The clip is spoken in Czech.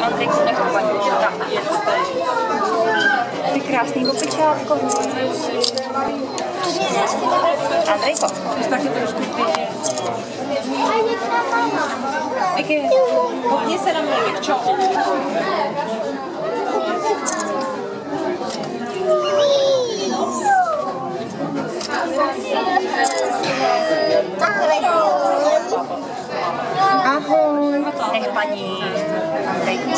to Andrejku nechovaní. Ty krásný opičátko. Andrejko. Taky trošku ty. Vicky, hodně se na mě, čo? Ahoj. Nech paní. Andrejku.